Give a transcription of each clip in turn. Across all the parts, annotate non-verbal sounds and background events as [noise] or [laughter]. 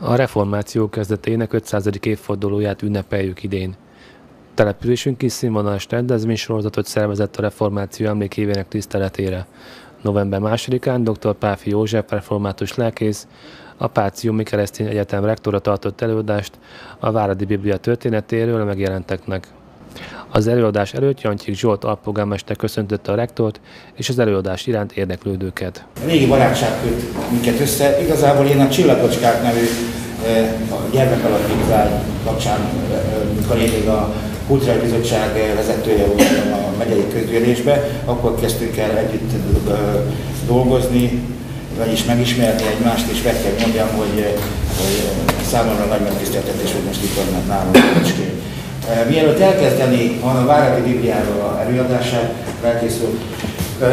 A reformáció kezdetének 500. évfordulóját ünnepeljük idén. Településünk is színvonalas rendezvénysorozatot szervezett a reformáció emlékévének tiszteletére. November 2-án dr. Páfi József református lelkész, a Páciumi Keresztény Egyetem rektora tartott előadást a Váradi Biblia történetéről megjelenteknek. Az előadás előtt Jancsik Zsolt alpolgármester köszöntötte a rektort és az előadás iránt érdeklődőket. Régi barátság köt minket össze. Igazából én a Csillagocskák nevű eh, a gyermekalapítvány kapcsán, eh, mikor én még a Kulturális Bizottság vezetője voltam a megyei közgyűlésbe, akkor kezdtünk el együtt dolgozni, vagyis megismerni egymást, és meg kell mondjam, hogy, hogy számomra nagy megtiszteltetés, hogy most itt vannak nálunk Kocskén. Mielőtt elkezdeni a Váradi Bibliáról előadását, elkészül,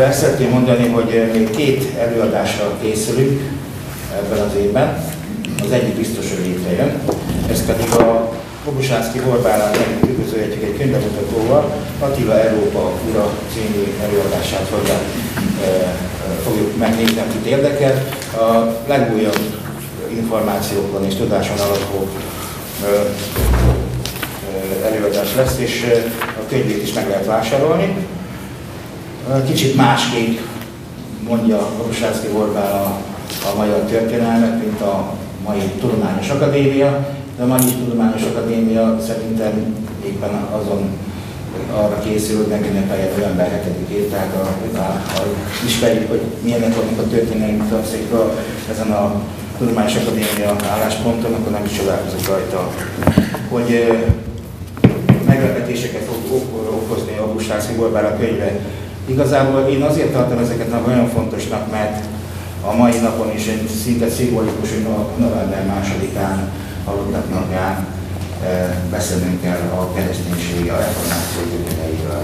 ezt szeretném mondani, hogy még két előadásra készülünk ebben az évben. Az egyik biztos, hogy létrejön. Ez pedig a Kobusánszki Borbálán együtt üdvözöljük egy könyvemutatóval, Attila Európa Ura című előadását fogja, fogjuk megnézni, akit érdekel. A legújabb információkon és tudáson alapuló előadás lesz, és a könyvét is meg lehet vásárolni. Kicsit másképp mondja Borsászki Orbán a, a magyar történelmet, mint a mai Tudományos Akadémia, de a mai Tudományos Akadémia szerintem éppen azon arra készül, hogy megünnepelje november 7-ét, tehát a, a, a, ismerjük, hogy milyenek vannak a történelmi tanszékra ezen a Tudományos Akadémia állásponton, akkor nem is csodálkozok rajta, hogy meglepetéseket fog okozni a Buslász Borbár a könyve. Igazából én azért tartom ezeket nagyon fontosnak, mert a mai napon is egy szinte szimbolikus, hogy november másodikán halottak napján e, beszélnünk kell a kereszténység, a reformáció gyökereiről.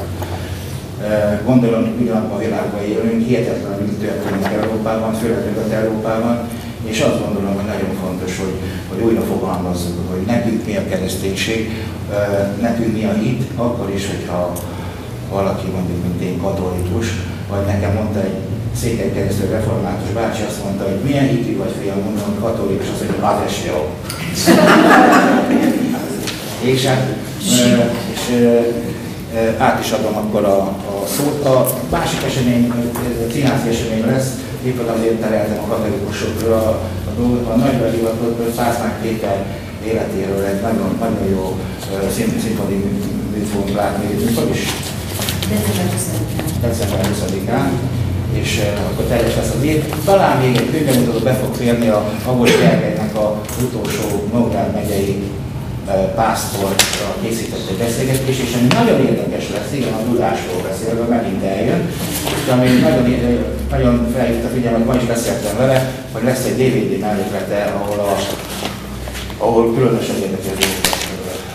E, gondolom, hogy ugyanabban a világban élünk, hihetetlen, mint történik Európában, főleg Európában, és azt gondolom, hogy nagyon fontos, hogy, hogy újra fogalmazzuk, hogy nekünk mi a kereszténység, nekünk mi a hit, akkor is, hogyha valaki mondjuk, mint én katolikus, vagy nekem mondta egy székely keresztül református bácsi, azt mondta, hogy milyen hitű vagy fiam, mondom, katolikus, az, hogy az jó. [laughs] és, hát, és át is adom akkor a, a szót. A másik esemény, a színházi esemény lesz, éppen azért tereltem a katolikusokra a, a, a nagyra hivatott Szásznák Péter életéről egy nagyon, nagyon jó színpadi műt fogunk látni, mikor is? December 20-án. És uh, akkor teljes lesz az év. Talán még egy könyvemutató be fog férni a Agos Gergelynek a utolsó Nógrád megyei pásztorra készített egy beszélgetés, és ami nagyon érdekes lesz, igen, a tudásról beszélve, megint eljön, és ami nagyon, nagyon felhívta figyelmet, ma is beszéltem vele, hogy lesz egy DVD melléklete, ahol, a, ahol különösen érdekes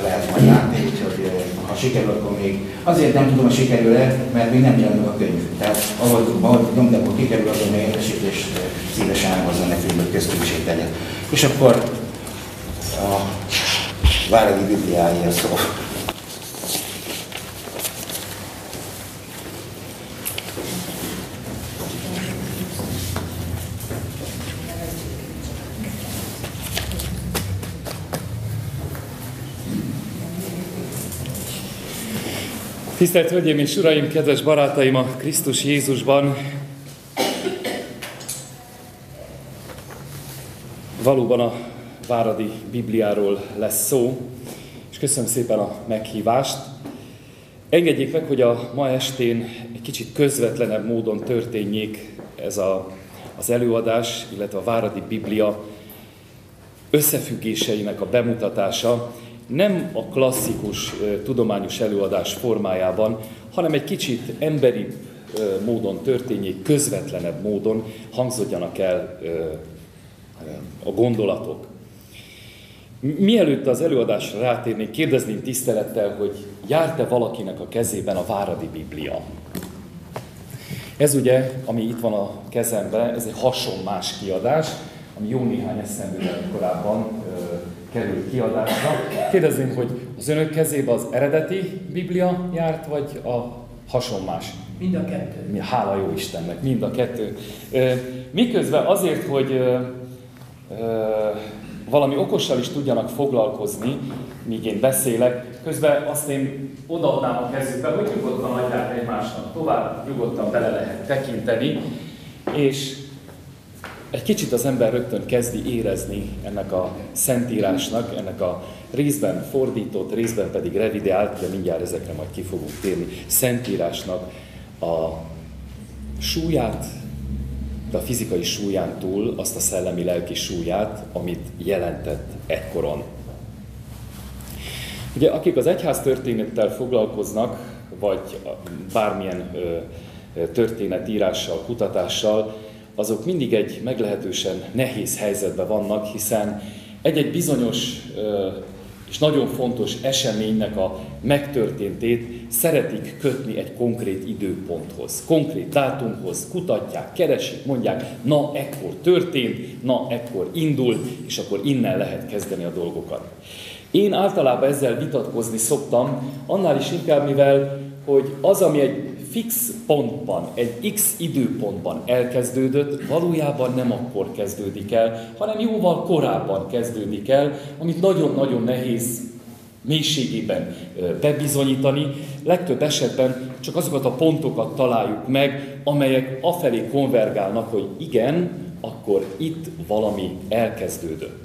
lehet majd látni, úgyhogy ha sikerül, akkor még azért nem tudom, hogy sikerül-e, mert még nem jelent meg a könyv. Tehát ahogy, ahogy nyomd, akkor kikerül, akkor még és szívesen elhozza nekünk, hogy köztünk tegyen. És akkor a Váradi Bibliája szó. Tisztelt Hölgyeim és Uraim, kedves barátaim a Krisztus Jézusban! Valóban a Váradi Bibliáról lesz szó, és köszönöm szépen a meghívást. Engedjék meg, hogy a ma estén egy kicsit közvetlenebb módon történjék ez a, az előadás, illetve a Váradi Biblia összefüggéseinek a bemutatása, nem a klasszikus tudományos előadás formájában, hanem egy kicsit emberi módon történjék, közvetlenebb módon hangzódjanak el a gondolatok. Mielőtt az előadásra rátérnék, kérdezném tisztelettel, hogy járt-e valakinek a kezében a Váradi Biblia? Ez ugye, ami itt van a kezemben, ez egy hasonlás kiadás, ami jó néhány esztendővel korábban ö, került kiadásra. Kérdezném, hogy az önök kezébe az eredeti Biblia járt, vagy a hasonlás? Mind a kettő. Hála jó Istennek, mind a kettő. Miközben azért, hogy valami okossal is tudjanak foglalkozni, míg én beszélek. Közben azt én odaadnám a kezükbe, hogy nyugodtan adják egymásnak tovább, nyugodtan bele lehet tekinteni, és egy kicsit az ember rögtön kezdi érezni ennek a szentírásnak, ennek a részben fordított, részben pedig revideált, de mindjárt ezekre majd ki fogunk térni, szentírásnak a súlyát, de a fizikai súlyán túl azt a szellemi-lelki súlyát, amit jelentett ekkoron. Ugye akik az egyház történettel foglalkoznak, vagy bármilyen történetírással, kutatással, azok mindig egy meglehetősen nehéz helyzetben vannak, hiszen egy-egy bizonyos és nagyon fontos eseménynek a megtörténtét szeretik kötni egy konkrét időponthoz, konkrét dátumhoz, kutatják, keresik, mondják, na ekkor történt, na ekkor indul, és akkor innen lehet kezdeni a dolgokat. Én általában ezzel vitatkozni szoktam, annál is inkább, mivel hogy az, ami egy fix pontban, egy x időpontban elkezdődött, valójában nem akkor kezdődik el, hanem jóval korábban kezdődik el, amit nagyon-nagyon nehéz mélységében bebizonyítani. Legtöbb esetben csak azokat a pontokat találjuk meg, amelyek afelé konvergálnak, hogy igen, akkor itt valami elkezdődött.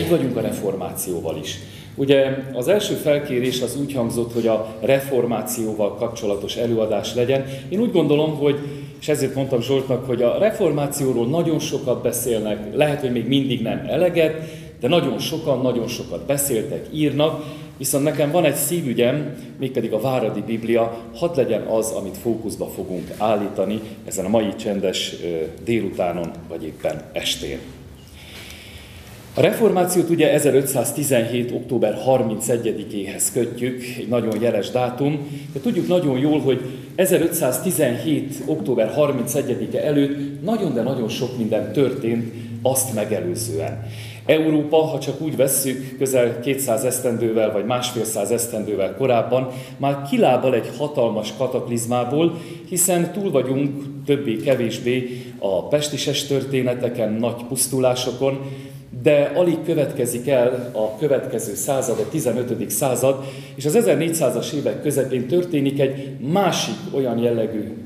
Így vagyunk a reformációval is. Ugye az első felkérés az úgy hangzott, hogy a reformációval kapcsolatos előadás legyen. Én úgy gondolom, hogy, és ezért mondtam Zsoltnak, hogy a reformációról nagyon sokat beszélnek, lehet, hogy még mindig nem eleget, de nagyon sokan, nagyon sokat beszéltek, írnak, viszont nekem van egy szívügyem, mégpedig a Váradi Biblia, hadd legyen az, amit fókuszba fogunk állítani ezen a mai csendes délutánon, vagy éppen estén. A reformációt ugye 1517. október 31-éhez kötjük, egy nagyon jeles dátum, de tudjuk nagyon jól, hogy 1517. október 31-e előtt nagyon, de nagyon sok minden történt azt megelőzően. Európa, ha csak úgy vesszük, közel 200 esztendővel vagy másfél száz esztendővel korábban már kilábal egy hatalmas kataklizmából, hiszen túl vagyunk többé-kevésbé a pestises történeteken, nagy pusztulásokon, de alig következik el a következő század, a 15. század, és az 1400-as évek közepén történik egy másik olyan jellegű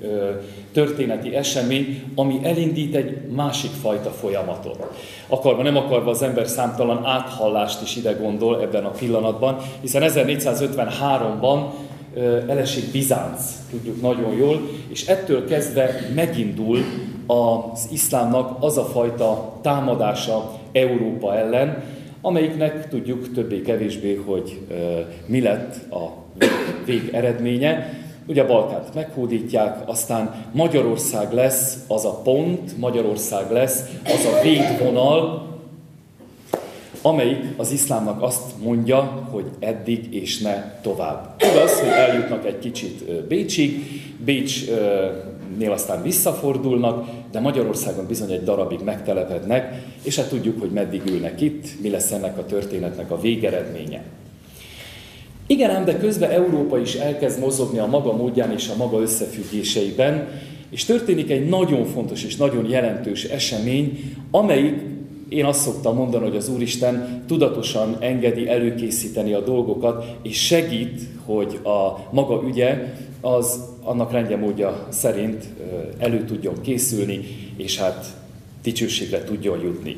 történeti esemény, ami elindít egy másik fajta folyamatot. Akarva, nem akarva az ember számtalan áthallást is ide gondol ebben a pillanatban, hiszen 1453-ban elesik Bizánc, tudjuk nagyon jól, és ettől kezdve megindul az iszlámnak az a fajta támadása Európa ellen, amelyiknek tudjuk többé-kevésbé, hogy mi lett a vég eredménye. Ugye a Balkánt meghódítják, aztán Magyarország lesz az a pont, Magyarország lesz az a végvonal, amelyik az iszlámnak azt mondja, hogy eddig és ne tovább. Igaz, hogy eljutnak egy kicsit Bécsig, Bécsnél aztán visszafordulnak, de Magyarországon bizony egy darabig megtelepednek, és hát tudjuk, hogy meddig ülnek itt, mi lesz ennek a történetnek a végeredménye. Igen ám, de közben Európa is elkezd mozogni a maga módján és a maga összefüggéseiben, és történik egy nagyon fontos és nagyon jelentős esemény, amelyik én azt szoktam mondani, hogy az Úristen tudatosan engedi előkészíteni a dolgokat, és segít, hogy a maga ügye az annak rendje módja szerint elő tudjon készülni, és hát dicsőségre tudjon jutni.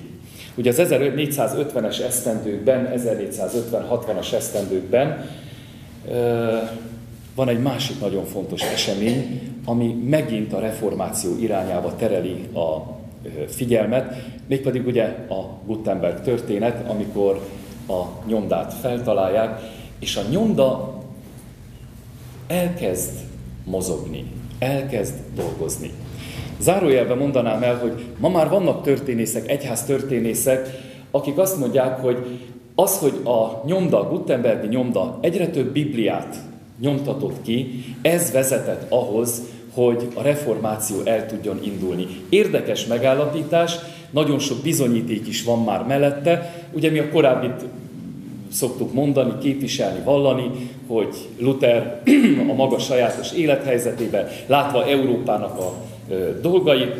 Ugye az 1450-es esztendőkben, 1450-60-as esztendőkben van egy másik nagyon fontos esemény, ami megint a reformáció irányába tereli a figyelmet, mégpedig ugye a Gutenberg történet, amikor a nyomdát feltalálják, és a nyomda elkezd mozogni, elkezd dolgozni. Zárójelben mondanám el, hogy ma már vannak történészek, egyház történészek, akik azt mondják, hogy az, hogy a nyomda, Gutenbergi nyomda egyre több Bibliát nyomtatott ki, ez vezetett ahhoz, hogy a reformáció el tudjon indulni. Érdekes megállapítás, nagyon sok bizonyíték is van már mellette. Ugye mi a korábbit szoktuk mondani, képviselni, vallani, hogy Luther [clears throat] a maga sajátos élethelyzetében, látva Európának a dolgait,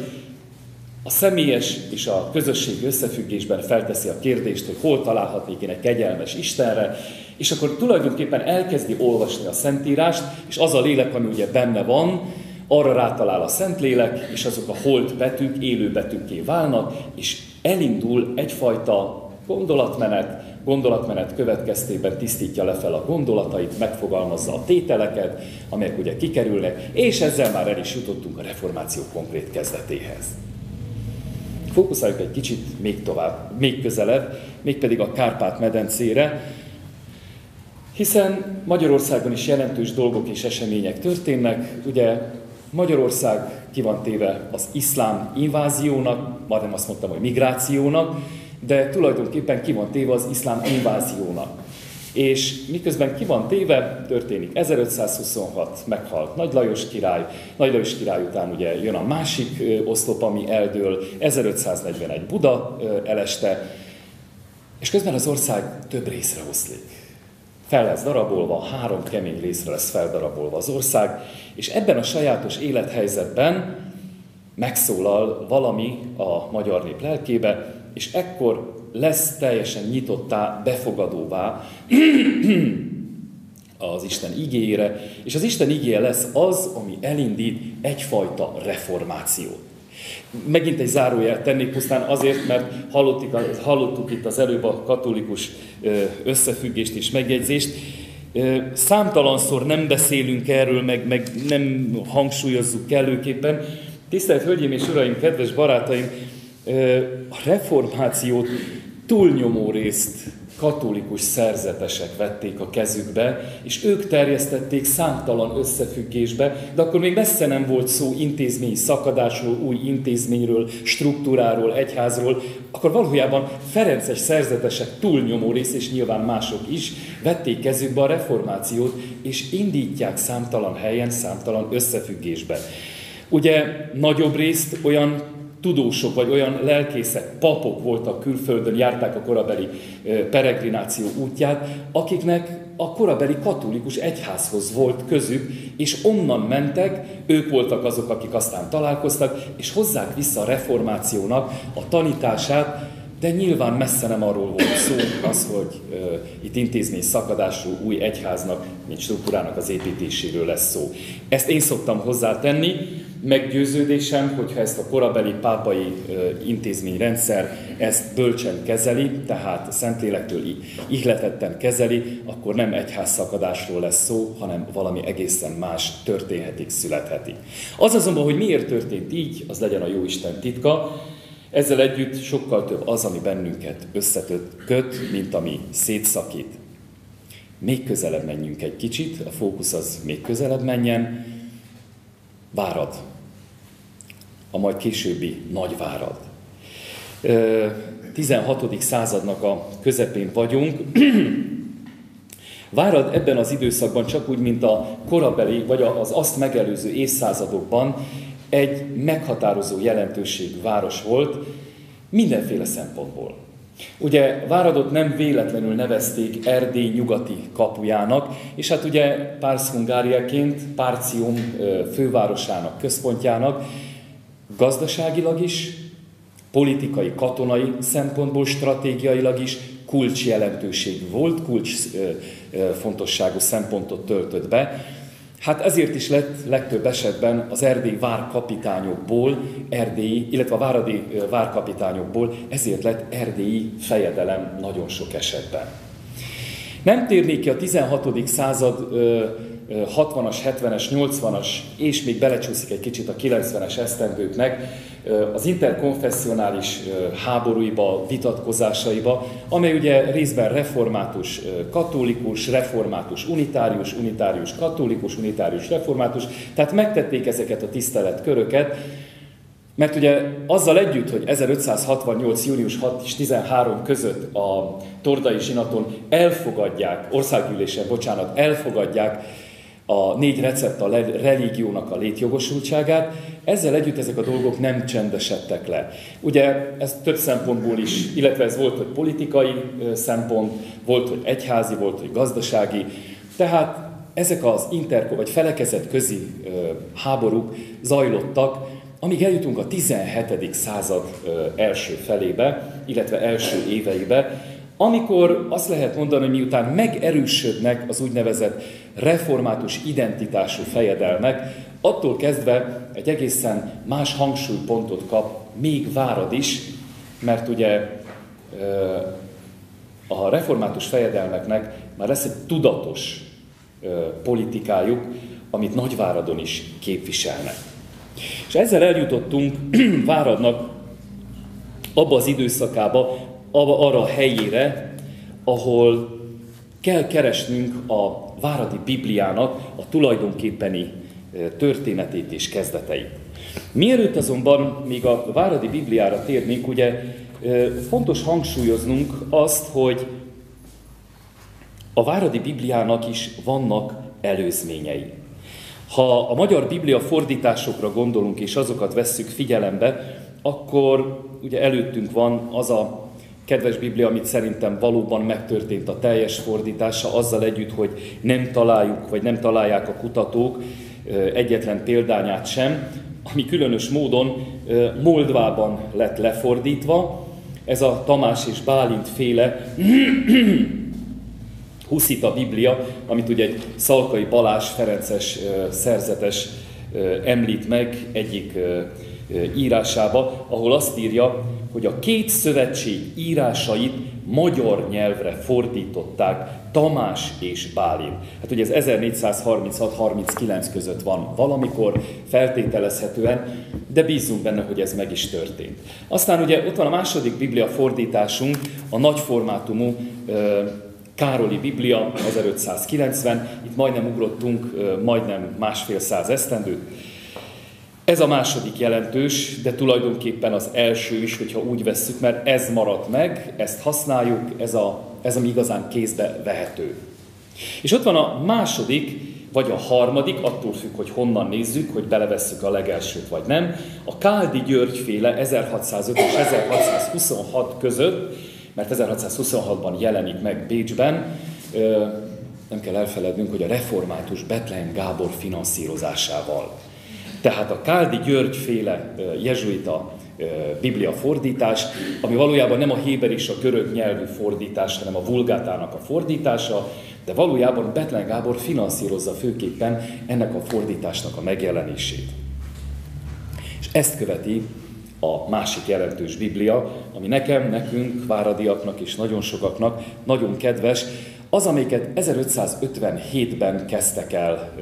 a személyes és a közösségi összefüggésben felteszi a kérdést, hogy hol találhatnék én egy kegyelmes Istenre, és akkor tulajdonképpen elkezdi olvasni a Szentírást, és az a lélek, ami ugye benne van, arra rátalál a Szentlélek, és azok a holt betűk élő betűkké válnak, és elindul egyfajta gondolatmenet, gondolatmenet következtében tisztítja le fel a gondolatait, megfogalmazza a tételeket, amelyek ugye kikerülnek, és ezzel már el is jutottunk a reformáció konkrét kezdetéhez. Fókuszáljuk egy kicsit még tovább, még közelebb, mégpedig a Kárpát-medencére, hiszen Magyarországon is jelentős dolgok és események történnek. Ugye Magyarország ki van téve az iszlám inváziónak, majdnem azt mondtam, hogy migrációnak, de tulajdonképpen ki van téve az iszlám inváziónak. És miközben ki van téve, történik 1526, meghalt Nagy Lajos király, Nagy Lajos király után ugye jön a másik oszlop, ami eldől, 1541 Buda eleste, és közben az ország több részre oszlik. Fel lesz darabolva, három kemény részre lesz feldarabolva az ország, és ebben a sajátos élethelyzetben megszólal valami a magyar nép lelkébe, és ekkor lesz teljesen nyitottá, befogadóvá [clears throat] az Isten igényére, és az Isten igéje lesz az, ami elindít egyfajta reformációt. Megint egy zárójel tennék pusztán azért, mert hallottuk, hallottuk itt az előbb a katolikus összefüggést és megjegyzést. Számtalanszor nem beszélünk erről, meg, meg nem hangsúlyozzuk kellőképpen. Tisztelt Hölgyeim és Uraim, kedves barátaim, a reformációt túlnyomó részt katolikus szerzetesek vették a kezükbe, és ők terjesztették számtalan összefüggésbe, de akkor még messze nem volt szó intézményi szakadásról, új intézményről, struktúráról, egyházról, akkor valójában Ferences szerzetesek túlnyomó rész, és nyilván mások is, vették kezükbe a reformációt, és indítják számtalan helyen, számtalan összefüggésben. Ugye nagyobb részt olyan tudósok, vagy olyan lelkészek, papok voltak külföldön, járták a korabeli peregrináció útját, akiknek a korabeli katolikus egyházhoz volt közük, és onnan mentek, ők voltak azok, akik aztán találkoztak, és hozzák vissza a reformációnak a tanítását, de nyilván messze nem arról volt szó, az, hogy uh, itt intézmény szakadásról, új egyháznak, mint struktúrának az építéséről lesz szó. Ezt én szoktam hozzátenni, meggyőződésem, hogyha ezt a korabeli pápai intézményrendszer ezt bölcsen kezeli, tehát Szentlélektől ihletetten kezeli, akkor nem egyház szakadásról lesz szó, hanem valami egészen más történhetik, születhetik. Az azonban, hogy miért történt így, az legyen a Jóisten titka, ezzel együtt sokkal több az, ami bennünket összetött, köt, mint ami szétszakít. Még közelebb menjünk egy kicsit, a fókusz az még közelebb menjen. Várad, a majd későbbi Nagyvárad. 16. századnak a közepén vagyunk. [clears throat] Várad ebben az időszakban csak úgy, mint a korabeli, vagy az azt megelőző évszázadokban egy meghatározó jelentőségű város volt mindenféle szempontból. Ugye Váradot nem véletlenül nevezték Erdély nyugati kapujának, és hát ugye Pársz Hungáriaként Párcium fővárosának, központjának, Gazdaságilag is, politikai, katonai szempontból, stratégiailag is kulcs jelentőség volt, kulcs fontosságú szempontot töltött be. Hát ezért is lett legtöbb esetben az erdélyi várkapitányokból, erdélyi, illetve a váradi várkapitányokból, ezért lett erdélyi fejedelem nagyon sok esetben. Nem térnék ki a 16. század 60-as, 70-es, 80-as, és még belecsúszik egy kicsit a 90-es esztendőknek az interkonfessionális háborúiba, vitatkozásaiba, amely ugye részben református katolikus, református unitárius, unitárius katolikus, unitárius református, tehát megtették ezeket a tiszteletköröket, mert ugye azzal együtt, hogy 1568. június 6 és 13 között a Tordai Zsinaton elfogadják, országgyűlésen, bocsánat, elfogadják a négy recept a religiónak a létjogosultságát, ezzel együtt ezek a dolgok nem csendesedtek le. Ugye ez több szempontból is, illetve ez volt, hogy politikai szempont, volt, hogy egyházi, volt, hogy gazdasági, tehát ezek az interko vagy felekezet közi háborúk zajlottak, amíg eljutunk a 17. század első felébe, illetve első éveibe, amikor azt lehet mondani, hogy miután megerősödnek az úgynevezett református identitású fejedelmek, attól kezdve egy egészen más hangsúlypontot kap még Várad is, mert ugye a református fejedelmeknek már lesz egy tudatos politikájuk, amit Nagyváradon is képviselnek. És ezzel eljutottunk [clears throat] Váradnak abba az időszakába, arra a helyére, ahol kell keresnünk a Váradi Bibliának a tulajdonképpeni történetét és kezdeteit. Mielőtt azonban még a Váradi Bibliára térnénk, ugye fontos hangsúlyoznunk azt, hogy a Váradi Bibliának is vannak előzményei. Ha a magyar Biblia fordításokra gondolunk és azokat vesszük figyelembe, akkor ugye előttünk van az a kedves Biblia, amit szerintem valóban megtörtént a teljes fordítása, azzal együtt, hogy nem találjuk, vagy nem találják a kutatók egyetlen példányát sem, ami különös módon Moldvában lett lefordítva. Ez a Tamás és Bálint féle [clears throat] Huszita Biblia, amit ugye egy Szalkai Balázs Ferences szerzetes említ meg egyik írásába, ahol azt írja, hogy a két szövetség írásait magyar nyelvre fordították Tamás és Bálin. Hát ugye ez 1436-39 között van valamikor feltételezhetően, de bízunk benne, hogy ez meg is történt. Aztán ugye ott van a második Biblia fordításunk, a nagyformátumú Károli Biblia 1590, itt majdnem ugrottunk, majdnem másfél száz esztendőt. Ez a második jelentős, de tulajdonképpen az első is, hogyha úgy vesszük, mert ez maradt meg, ezt használjuk, ez, a, ez ami igazán kézbe vehető. És ott van a második, vagy a harmadik, attól függ, hogy honnan nézzük, hogy belevesszük a legelsőt vagy nem, a Káldi György féle 1605 és 1626 között, mert 1626-ban jelenik meg Bécsben, nem kell elfelednünk, hogy a református Betlen Gábor finanszírozásával. Tehát a Káldi György féle jezsuita Biblia fordítás, ami valójában nem a héber és a görög nyelvű fordítás, hanem a vulgátának a fordítása, de valójában Betlen Gábor finanszírozza főképpen ennek a fordításnak a megjelenését. És ezt követi a másik jelentős Biblia, ami nekem, nekünk, váradiaknak és nagyon sokaknak nagyon kedves, az, amiket 1557-ben kezdtek el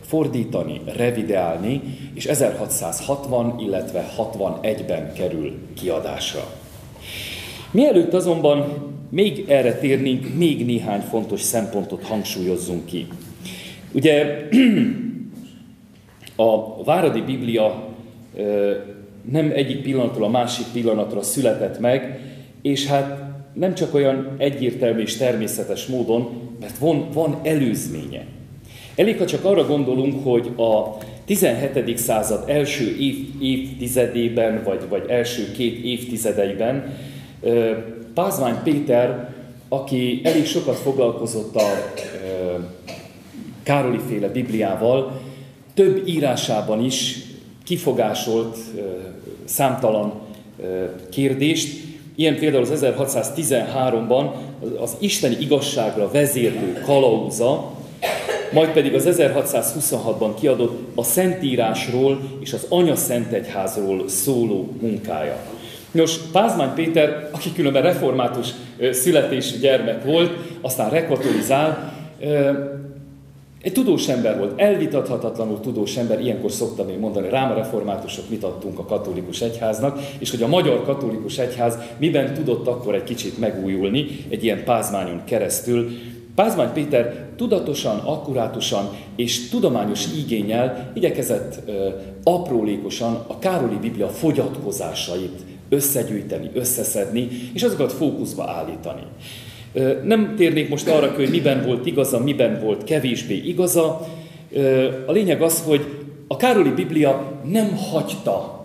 fordítani, revideálni, és 1660, illetve 61-ben kerül kiadásra. Mielőtt azonban még erre térnénk, még néhány fontos szempontot hangsúlyozzunk ki. Ugye [clears throat] a Váradi Biblia nem egyik pillanatról a másik pillanatra született meg, és hát nem csak olyan egyértelmű és természetes módon, mert van, van előzménye. Elég, ha csak arra gondolunk, hogy a 17. század első év, évtizedében, vagy, vagy első két évtizedeiben Pázmány Péter, aki elég sokat foglalkozott a Károli féle Bibliával, több írásában is kifogásolt számtalan kérdést. Ilyen például az 1613-ban az isteni igazságra vezérlő kalauza, majd pedig az 1626-ban kiadott a Szentírásról és az Anya Szentegyházról szóló munkája. Nos, Pázmány Péter, aki különben református születésű gyermek volt, aztán rekatolizál, egy tudós ember volt, elvitathatatlanul tudós ember, ilyenkor szoktam én mondani, rám a reformátusok vitattunk a katolikus egyháznak, és hogy a magyar katolikus egyház miben tudott akkor egy kicsit megújulni, egy ilyen pázmányon keresztül. Pázmány Péter tudatosan, akkurátusan és tudományos igényel igyekezett ö, aprólékosan a Károli Biblia fogyatkozásait összegyűjteni, összeszedni, és azokat fókuszba állítani. Nem térnék most arra, hogy miben volt igaza, miben volt kevésbé igaza. A lényeg az, hogy a Károli Biblia nem hagyta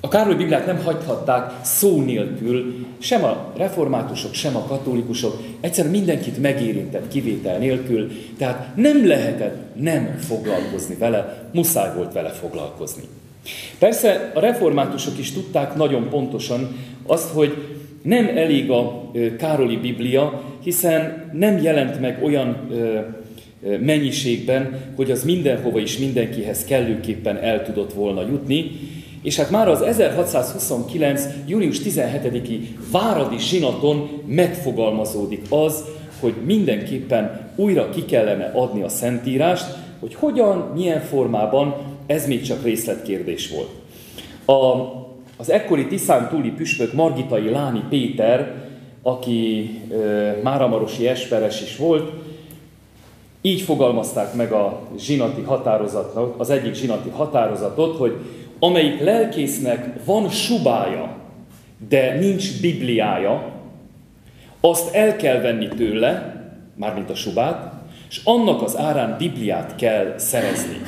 a Károly Bibliát nem hagyhatták szó nélkül, sem a reformátusok, sem a katolikusok, egyszerűen mindenkit megérintett kivétel nélkül, tehát nem lehetett nem foglalkozni vele, muszáj volt vele foglalkozni. Persze a reformátusok is tudták nagyon pontosan azt, hogy nem elég a Károli Biblia, hiszen nem jelent meg olyan mennyiségben, hogy az mindenhova és mindenkihez kellőképpen el tudott volna jutni, és hát már az 1629. június 17-i váradi zsinaton megfogalmazódik az, hogy mindenképpen újra ki kellene adni a Szentírást, hogy hogyan, milyen formában, ez még csak részletkérdés volt. A, az ekkori Tiszán túli püspök Margitai Láni Péter, aki Máramarosi esperes is volt, így fogalmazták meg a zsinati határozatot, az egyik zsinati határozatot, hogy amelyik lelkésznek van subája, de nincs bibliája, azt el kell venni tőle, mármint a subát, és annak az árán Bibliát kell szerezni.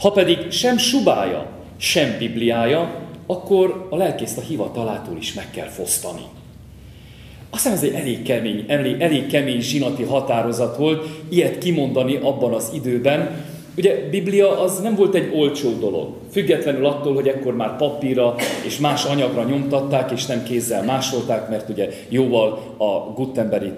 Ha pedig sem subája, sem Bibliája, akkor a lelkészt a hivatalától is meg kell fosztani. Aztán ez egy elég kemény, elég, elég kemény zsinati határozat volt, ilyet kimondani abban az időben, Ugye Biblia az nem volt egy olcsó dolog. Függetlenül attól, hogy ekkor már papírra és más anyagra nyomtatták, és nem kézzel másolták, mert ugye jóval a Gutenbergi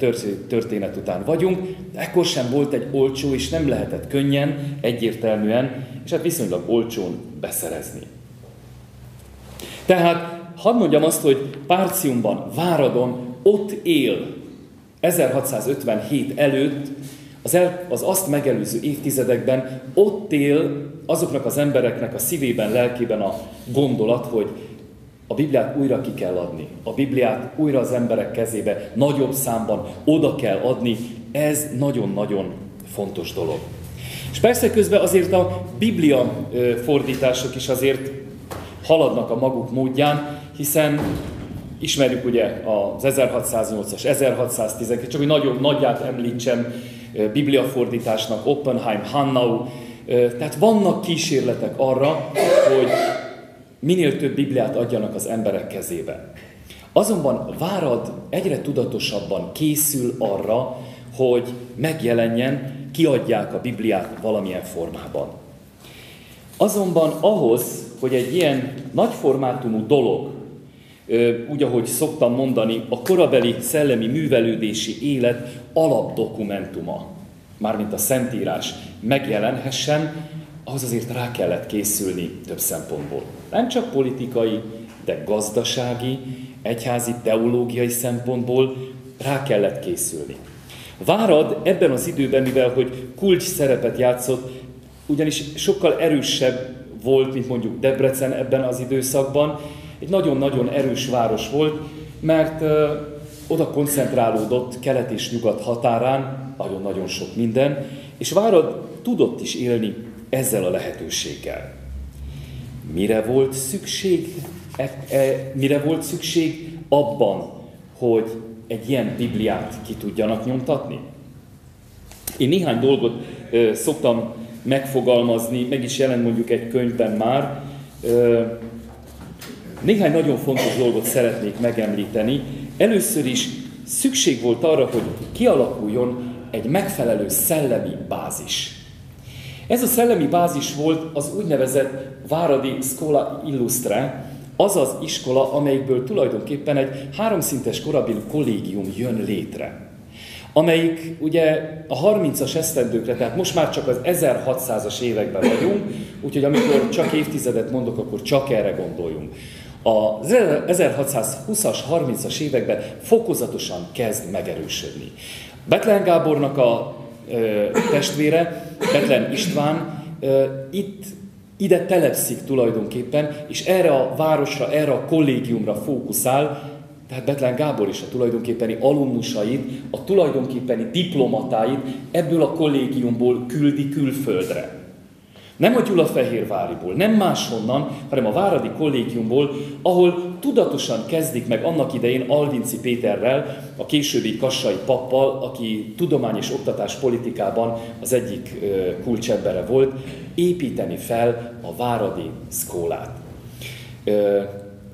történet után vagyunk, de ekkor sem volt egy olcsó, és nem lehetett könnyen, egyértelműen, és hát viszonylag olcsón beszerezni. Tehát hadd mondjam azt, hogy Párciumban, Váradon ott él 1657 előtt az, el, az azt megelőző évtizedekben ott él azoknak az embereknek a szívében, lelkében a gondolat, hogy a Bibliát újra ki kell adni. A Bibliát újra az emberek kezébe, nagyobb számban oda kell adni. Ez nagyon-nagyon fontos dolog. És persze közben azért a Biblia fordítások is azért haladnak a maguk módján, hiszen ismerjük ugye az 1608-as, 1612, csak hogy nagyon nagyját említsem, bibliafordításnak, Oppenheim, Hannau, tehát vannak kísérletek arra, hogy minél több Bibliát adjanak az emberek kezébe. Azonban Várad egyre tudatosabban készül arra, hogy megjelenjen, kiadják a Bibliát valamilyen formában. Azonban ahhoz, hogy egy ilyen nagyformátumú dolog, úgy ahogy szoktam mondani, a korabeli szellemi művelődési élet alapdokumentuma, mármint a Szentírás megjelenhessen, ahhoz azért rá kellett készülni több szempontból. Nem csak politikai, de gazdasági, egyházi, teológiai szempontból rá kellett készülni. Várad ebben az időben, mivel hogy kulcs szerepet játszott, ugyanis sokkal erősebb volt, mint mondjuk Debrecen ebben az időszakban, egy nagyon-nagyon erős város volt, mert oda koncentrálódott kelet és nyugat határán, nagyon-nagyon sok minden, és Várad tudott is élni ezzel a lehetőséggel. Mire volt szükség? E, e, mire volt szükség abban, hogy egy ilyen Bibliát ki tudjanak nyomtatni? Én néhány dolgot ö, szoktam megfogalmazni, meg is jelent mondjuk egy könyvben már. Néhány nagyon fontos dolgot szeretnék megemlíteni. Először is szükség volt arra, hogy kialakuljon egy megfelelő szellemi bázis. Ez a szellemi bázis volt az úgynevezett Váradi Scola Illustre, az az iskola, amelyikből tulajdonképpen egy háromszintes korabeli kollégium jön létre amelyik ugye a 30-as esztendőkre, tehát most már csak az 1600-as években vagyunk, úgyhogy amikor csak évtizedet mondok, akkor csak erre gondoljunk. A 1620-as, 30-as években fokozatosan kezd megerősödni. Betlen Gábornak a ö, testvére, Betlen István ö, itt ide telepszik tulajdonképpen, és erre a városra, erre a kollégiumra fókuszál, tehát Betlen Gábor is a tulajdonképpeni alumnusait, a tulajdonképpeni diplomatáit ebből a kollégiumból küldi külföldre. Nem a Gyulafehérváriból, nem máshonnan, hanem a Váradi kollégiumból, ahol tudatosan kezdik meg annak idején Alvinci Péterrel, a későbbi kassai pappal, aki tudomány és oktatás politikában az egyik kulcsembere volt, építeni fel a Váradi szkólát.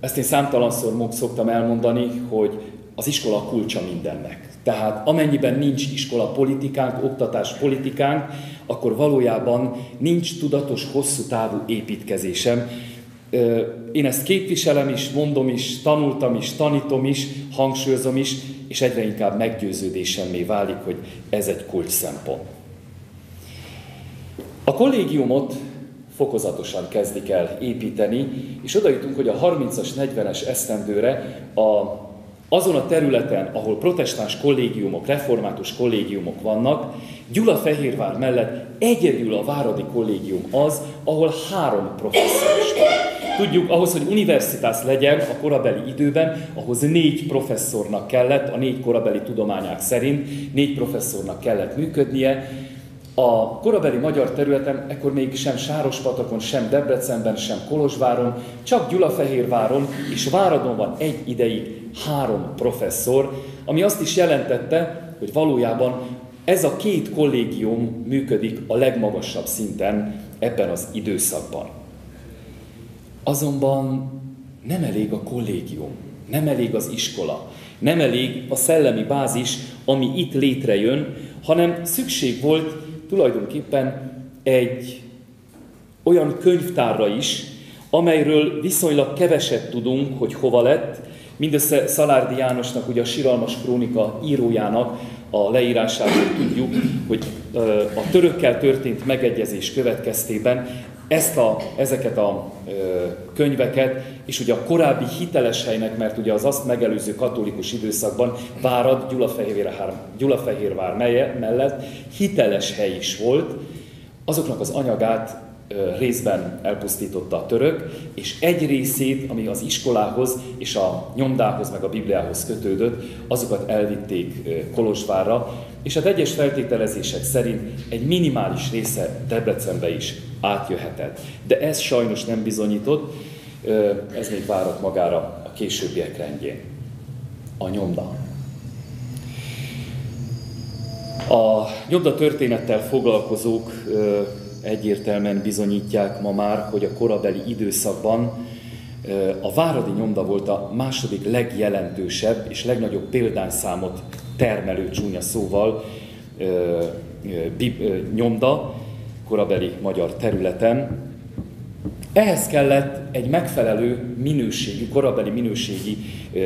Ezt én számtalanszor szoktam elmondani, hogy az iskola kulcsa mindennek. Tehát amennyiben nincs iskola politikánk, oktatás politikánk, akkor valójában nincs tudatos, hosszú távú építkezésem. Én ezt képviselem is, mondom is, tanultam is, tanítom is, hangsúlyozom is, és egyre inkább meggyőződésemmé válik, hogy ez egy kulcs szempont. A kollégiumot fokozatosan kezdik el építeni, és oda jutunk, hogy a 30-as, 40-es esztendőre a, azon a területen, ahol protestáns kollégiumok, református kollégiumok vannak, Gyulafehérvár mellett egyedül a Váradi kollégium az, ahol három professzor is van. Tudjuk, ahhoz, hogy universitás legyen a korabeli időben, ahhoz négy professzornak kellett, a négy korabeli tudományák szerint négy professzornak kellett működnie, a korabeli magyar területen ekkor még sem Sárospatakon, sem Debrecenben, sem Kolozsváron, csak Gyulafehérváron és Váradon van egy ideig három professzor, ami azt is jelentette, hogy valójában ez a két kollégium működik a legmagasabb szinten ebben az időszakban. Azonban nem elég a kollégium, nem elég az iskola, nem elég a szellemi bázis, ami itt létrejön, hanem szükség volt tulajdonképpen egy olyan könyvtárra is, amelyről viszonylag keveset tudunk, hogy hova lett, mindössze Szalárdi Jánosnak, ugye a Siralmas Krónika írójának a leírásából tudjuk, hogy a törökkel történt megegyezés következtében ezt a, ezeket a ö, könyveket, és ugye a korábbi hiteles helynek, mert ugye az azt megelőző katolikus időszakban Várad, Gyulafehérvár, Gyulafehérvár mellett hiteles hely is volt, azoknak az anyagát részben elpusztította a török, és egy részét, ami az iskolához és a nyomdához, meg a Bibliához kötődött, azokat elvitték Kolozsvárra, és az egyes feltételezések szerint egy minimális része Debrecenbe is átjöhetett. De ez sajnos nem bizonyított, ez még várat magára a későbbiek rendjén. A nyomda. A nyomda történettel foglalkozók egyértelműen bizonyítják ma már, hogy a korabeli időszakban a Váradi nyomda volt a második legjelentősebb és legnagyobb példányszámot termelő csúnya szóval nyomda, korabeli magyar területen. Ehhez kellett egy megfelelő minőségű, korabeli minőségi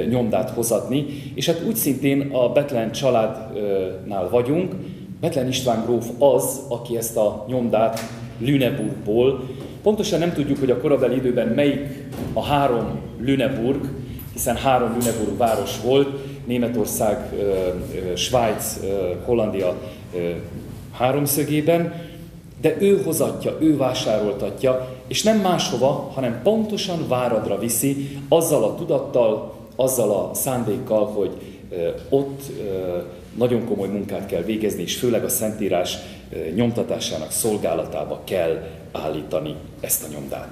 nyomdát hozatni, és hát úgy szintén a Betlen családnál vagyunk. Betlen István gróf az, aki ezt a nyomdát Lüneburgból, pontosan nem tudjuk, hogy a korabeli időben melyik a három Lüneburg, hiszen három Lüneburg város volt, Németország, Svájc, Hollandia háromszögében, de ő hozatja, ő vásároltatja, és nem máshova, hanem pontosan Váradra viszi, azzal a tudattal, azzal a szándékkal, hogy ott nagyon komoly munkát kell végezni, és főleg a Szentírás nyomtatásának szolgálatába kell állítani ezt a nyomdát.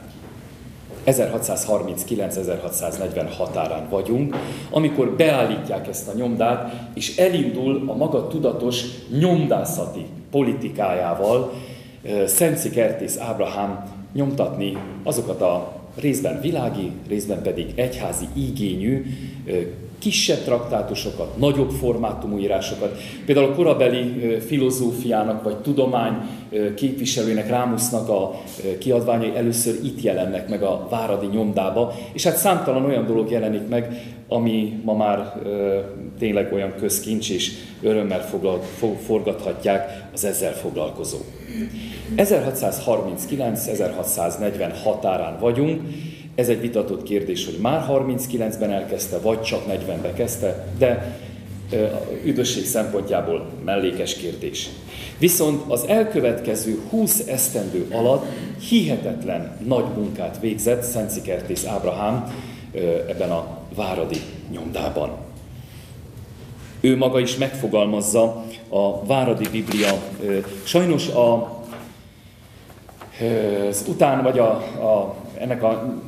1639-1640 határán vagyunk, amikor beállítják ezt a nyomdát, és elindul a maga tudatos nyomdászati politikájával, Szenci Ábrahám nyomtatni azokat a részben világi, részben pedig egyházi igényű kisebb traktátusokat, nagyobb formátumú írásokat. Például a korabeli filozófiának vagy tudomány képviselőnek, Rámusznak a kiadványai először itt jelennek meg a Váradi nyomdába, és hát számtalan olyan dolog jelenik meg, ami ma már tényleg olyan közkincs, és örömmel forgathatják az ezzel foglalkozók. 1639-1640 határán vagyunk, ez egy vitatott kérdés, hogy már 39-ben elkezdte, vagy csak 40-ben kezdte, de üdvösség szempontjából mellékes kérdés. Viszont az elkövetkező 20 esztendő alatt hihetetlen nagy munkát végzett Szent Kertész Ábrahám ebben a Váradi nyomdában. Ő maga is megfogalmazza a Váradi Biblia. Sajnos a, az után, vagy a, a, ennek a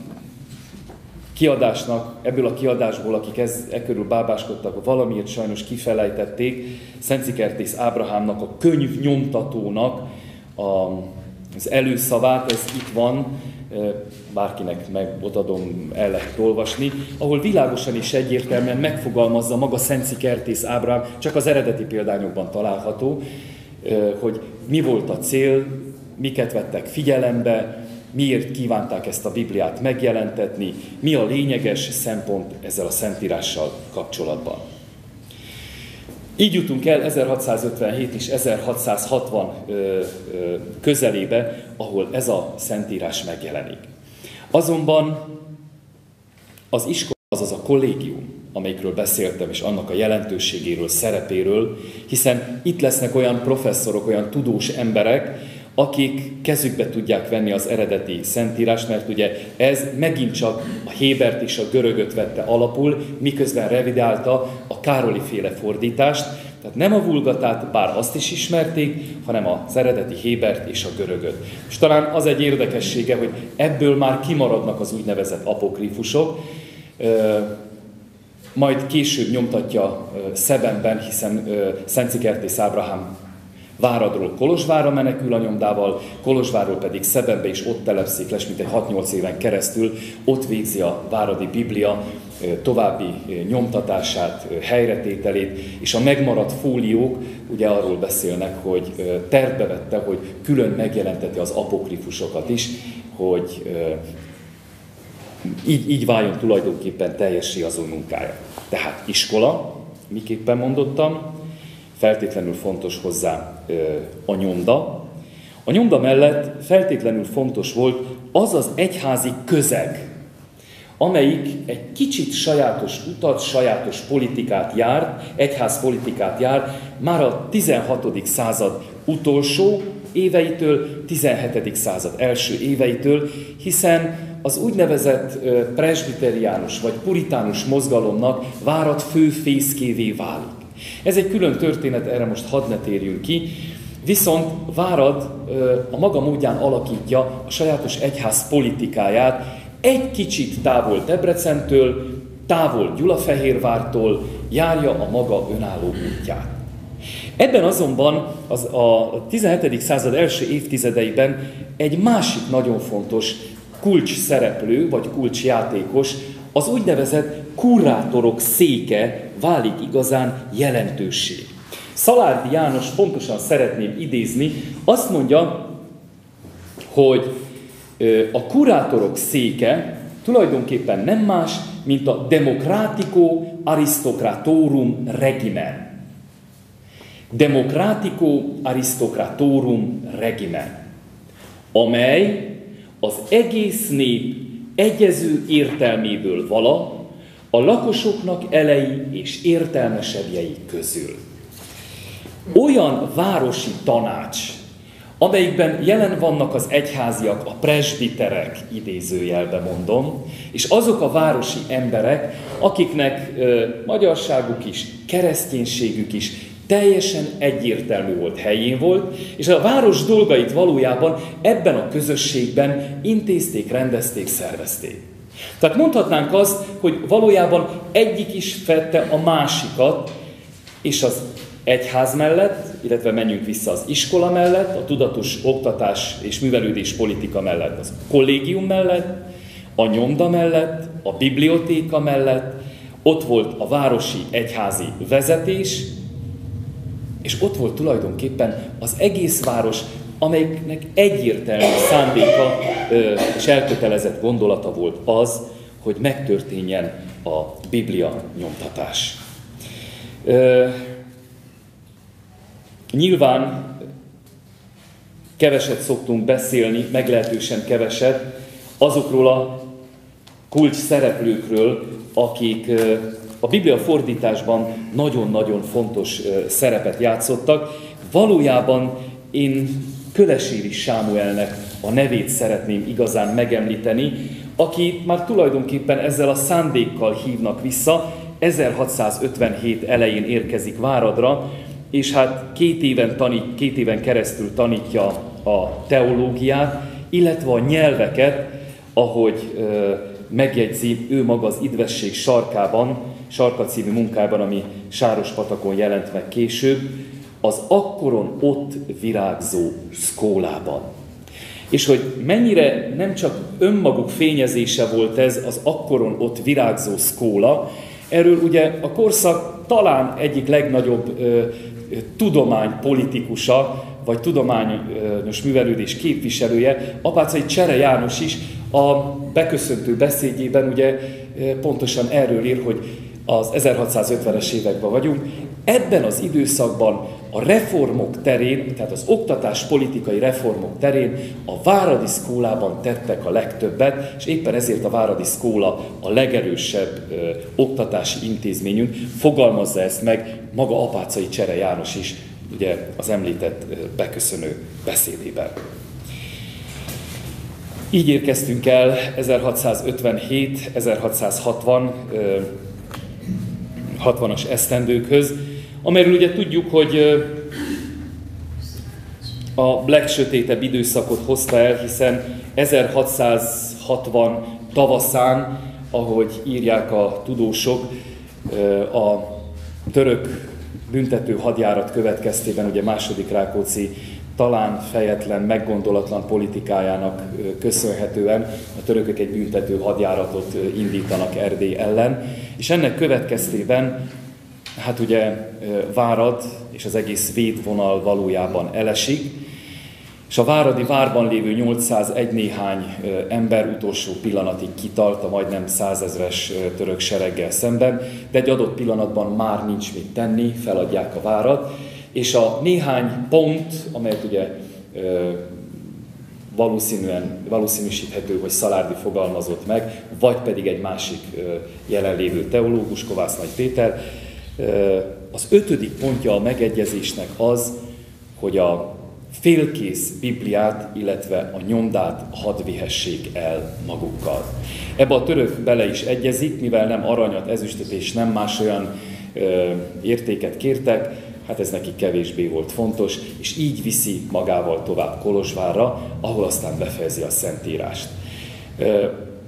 kiadásnak, ebből a kiadásból, akik ez, e körül bábáskodtak, valamiért sajnos kifelejtették, Szikertész Ábrahámnak, a könyv nyomtatónak a, az előszavát, ez itt van, bárkinek megotadom, el lehet olvasni, ahol világosan és egyértelműen megfogalmazza maga Szenci Kertész Ábrám, csak az eredeti példányokban található, hogy mi volt a cél, miket vettek figyelembe, miért kívánták ezt a Bibliát megjelentetni, mi a lényeges szempont ezzel a Szentírással kapcsolatban. Így jutunk el 1657 és 1660 közelébe, ahol ez a Szentírás megjelenik. Azonban az iskola, azaz a kollégium, amelyikről beszéltem, és annak a jelentőségéről, szerepéről, hiszen itt lesznek olyan professzorok, olyan tudós emberek, akik kezükbe tudják venni az eredeti szentírást, mert ugye ez megint csak a Hébert és a görögöt vette alapul, miközben revidálta a Károli féle fordítást, tehát nem a vulgatát, bár azt is ismerték, hanem az eredeti Hébert és a görögöt. És talán az egy érdekessége, hogy ebből már kimaradnak az úgynevezett apokrifusok, majd később nyomtatja Szebenben, hiszen Szentcikertész Ábrahám Váradról Kolozsvára menekül a nyomdával, Kolozsvárról pedig Szebenbe is ott telepszik lesz, mint egy 6-8 éven keresztül, ott végzi a Váradi Biblia további nyomtatását, helyretételét, és a megmaradt fóliók ugye arról beszélnek, hogy tervbe vette, hogy külön megjelenteti az apokrifusokat is, hogy így, így váljon tulajdonképpen teljessé az ő munkája. Tehát iskola, miképpen mondottam, feltétlenül fontos hozzá a nyomda. A nyomda mellett feltétlenül fontos volt az az egyházi közeg, amelyik egy kicsit sajátos utat, sajátos politikát jár, egyház politikát jár, már a 16. század utolsó éveitől, 17. század első éveitől, hiszen az úgynevezett presbiteriánus vagy puritánus mozgalomnak várat főfészkévé válik. Ez egy külön történet, erre most hadd ne térjünk ki, viszont Várad a maga módján alakítja a sajátos egyház politikáját, egy kicsit távol Debrecentől, távol Gyulafehérvártól járja a maga önálló útját. Ebben azonban az a 17. század első évtizedeiben egy másik nagyon fontos kulcs szereplő, vagy kulcs játékos, az úgynevezett kurátorok széke válik igazán jelentőssé. Szalárdi János pontosan szeretném idézni, azt mondja, hogy a kurátorok széke tulajdonképpen nem más, mint a Democratico Aristocratorum Regimen. Democratico Aristocratorum Regimen, amely az egész nép egyező értelméből vala, a lakosoknak elei és értelmesebbjei közül. Olyan városi tanács, amelyikben jelen vannak az egyháziak, a presbiterek, idézőjelbe mondom, és azok a városi emberek, akiknek ö, magyarságuk is, kereszténységük is teljesen egyértelmű volt, helyén volt, és a város dolgait valójában ebben a közösségben intézték, rendezték, szervezték. Tehát mondhatnánk azt, hogy valójában egyik is fette a másikat, és az egyház mellett, illetve menjünk vissza az iskola mellett, a tudatos oktatás és művelődés politika mellett, az kollégium mellett, a nyomda mellett, a bibliotéka mellett, ott volt a városi egyházi vezetés, és ott volt tulajdonképpen az egész város, amelynek egyértelmű szándéka és elkötelezett gondolata volt az, hogy megtörténjen a Biblia nyomtatás. Nyilván keveset szoktunk beszélni, meglehetősen keveset, azokról a kulcs szereplőkről, akik a Biblia fordításban nagyon-nagyon fontos szerepet játszottak. Valójában én Köleséri Sámuelnek a nevét szeretném igazán megemlíteni, aki már tulajdonképpen ezzel a szándékkal hívnak vissza, 1657 elején érkezik Váradra, és hát két éven, tanít, két éven keresztül tanítja a teológiát, illetve a nyelveket, ahogy ö, megjegyzi ő maga az idvesség sarkában, Sarka című munkában, ami Sáros patakon jelent meg később, az akkoron ott virágzó szkólában. És hogy mennyire nem csak önmaguk fényezése volt ez az akkoron ott virágzó szkóla, erről ugye a korszak talán egyik legnagyobb ö, tudománypolitikusa, vagy tudományos művelődés képviselője, Apácai Csere János is a beköszöntő beszédjében ugye pontosan erről ír, hogy az 1650-es években vagyunk. Ebben az időszakban a reformok terén, tehát az oktatás politikai reformok terén a Váradi Szkólában tettek a legtöbbet, és éppen ezért a Váradi Szkóla a legerősebb ö, oktatási intézményünk, fogalmazza ezt meg maga Apácai Csere János is, ugye az említett beköszönő beszédében. Így érkeztünk el 1657-1660 60-as esztendőkhöz, amelyről ugye tudjuk, hogy a legsötétebb időszakot hozta el, hiszen 1660 tavaszán, ahogy írják a tudósok, a török büntető hadjárat következtében, ugye második Rákóczi talán fejetlen, meggondolatlan politikájának köszönhetően a törökök egy büntető hadjáratot indítanak Erdély ellen, és ennek következtében hát ugye Várad és az egész védvonal valójában elesik, és a Váradi várban lévő 801 néhány ember utolsó pillanatig kitalta majdnem százezres török sereggel szemben, de egy adott pillanatban már nincs mit tenni, feladják a várat, és a néhány pont, amelyet ugye valószínűen, valószínűsíthető, hogy Szalárdi fogalmazott meg, vagy pedig egy másik jelenlévő teológus, Kovász Nagy Péter. Az ötödik pontja a megegyezésnek az, hogy a félkész Bibliát, illetve a nyomdát hadd vihessék el magukkal. Ebbe a török bele is egyezik, mivel nem aranyat, ezüstöt és nem más olyan ö, értéket kértek, hát ez neki kevésbé volt fontos, és így viszi magával tovább Kolozsvárra, ahol aztán befejezi a Szentírást.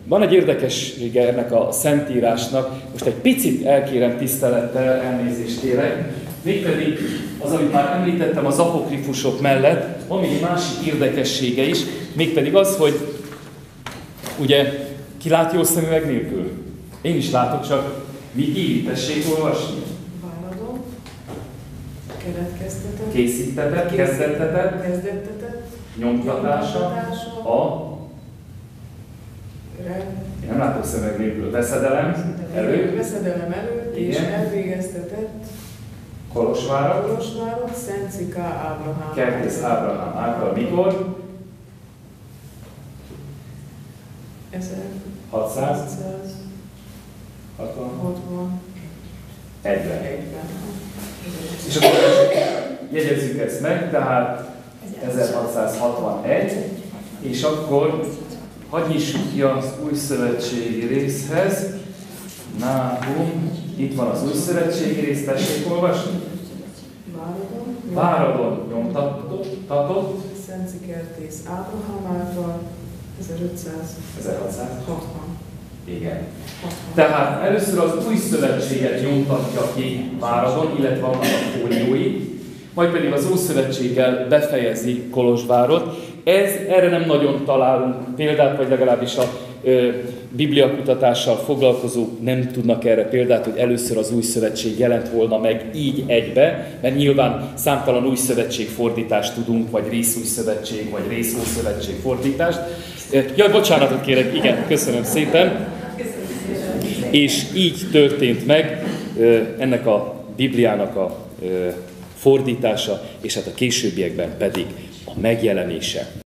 Van egy érdekessége ennek a Szentírásnak, most egy picit elkérem tisztelettel, elnézést kérek, mégpedig az, amit már említettem az apokrifusok mellett, van még egy másik érdekessége is, mégpedig az, hogy ugye ki lát jó szemüveg nélkül? Én is látok, csak mit ír, tessék olvasni? keletkeztetett, készítetett, kezdettetett, kezdettetett, nyomtatása, a én nem látok szemek nélkül. Veszedelem előtt. Veszedelem előtt, és elvégeztetett Kolosvára. Kolosvárot Szent Cika Ábrahám. Kertész Ábrahám által mikor? 600? 60? 1660. 40. És akkor jegyezzük ezt meg, tehát 1661, és akkor hagyj nyissuk ki az új szövetségi részhez. Náhum, itt van az új szövetségi rész, tessék olvasni. Váradon. Nyomtatott, Szent Cikertész Ábrahám által 1500. 1660. 60. Igen. 60. Tehát először az új szövetséget nyomtatja ki Váradon, illetve annak a fóliói, majd pedig az Ószövetséggel befejezi Kolozsvárot. Ez, erre nem nagyon találunk példát, vagy legalábbis a ö, bibliakutatással foglalkozók nem tudnak erre példát, hogy először az új szövetség jelent volna meg így egybe, mert nyilván számtalan új szövetség fordítást tudunk, vagy rész új szövetség, vagy rész új szövetség fordítást. Jaj, bocsánatot kérek, igen, köszönöm szépen. És így történt meg ö, ennek a Bibliának a ö, fordítása, és hát a későbbiekben pedig megjelenése.